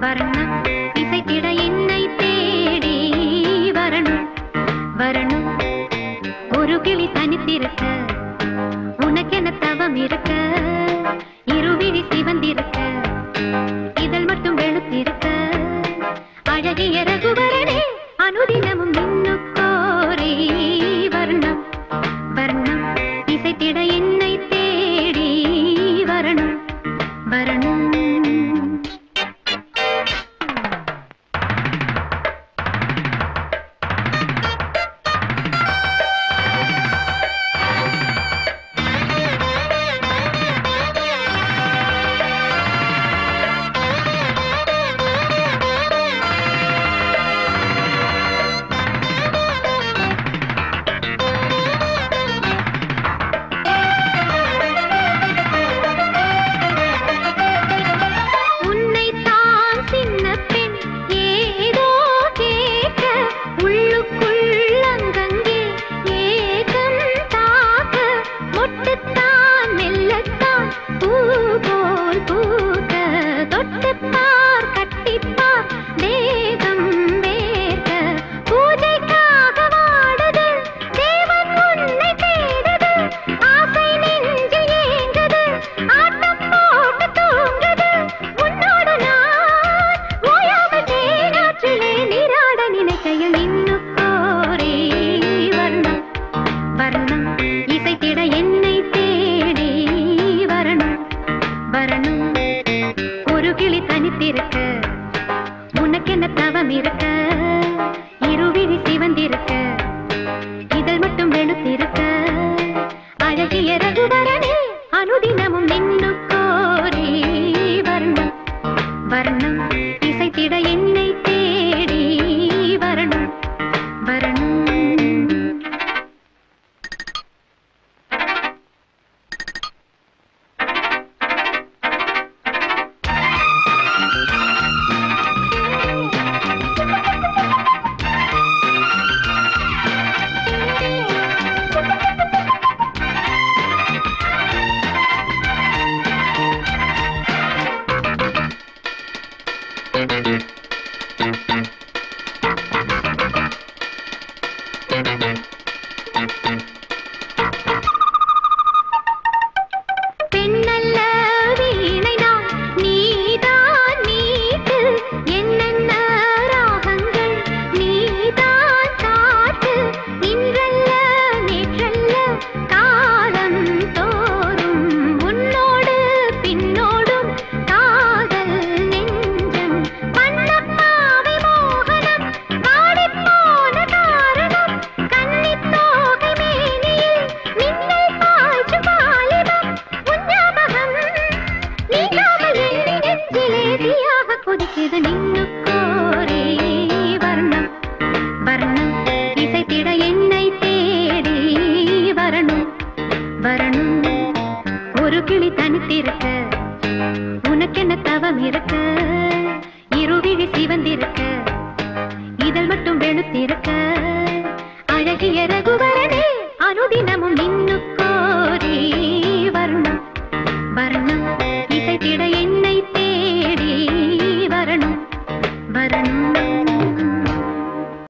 வரணும். இசைத்திட என்னை தேடி வரணும். வரணும். ஒரு கிளி தனித்திருக்க. உனக்கென தவம் இருக்க. இருவிழி சிவந்திருக்க. இதழ் மட்டும் வெளுத்திருக்க. அழகிய ரகுவரனே அனுதினமும் இன்னும் கோரி வர்ணம். வர்ணம். இசைத்திட என்னை தேடி வரணும். உனக்கென்ன தவம் இருக்க? இருவிழி சிவந்திருக்க. இதழ் மட்டும் வெளுத்திருக்க. அழகிய ரகுவரனே அனுதினமும் நின்னு கோரி வர்ணம் வர்ணம். Thank you. ஒரு கிளி தனித்திருக்க. உனக்கென்ன தவம் இருக்க? இருவிழி சிவந்திருக்க. இதழ் மட்டும் வெளுத்திருக்க. அழகிய ரகுவரனே அனுதினமும் நின்னு கோரி வர்ணம் வர்ணம் இசைத்திட என்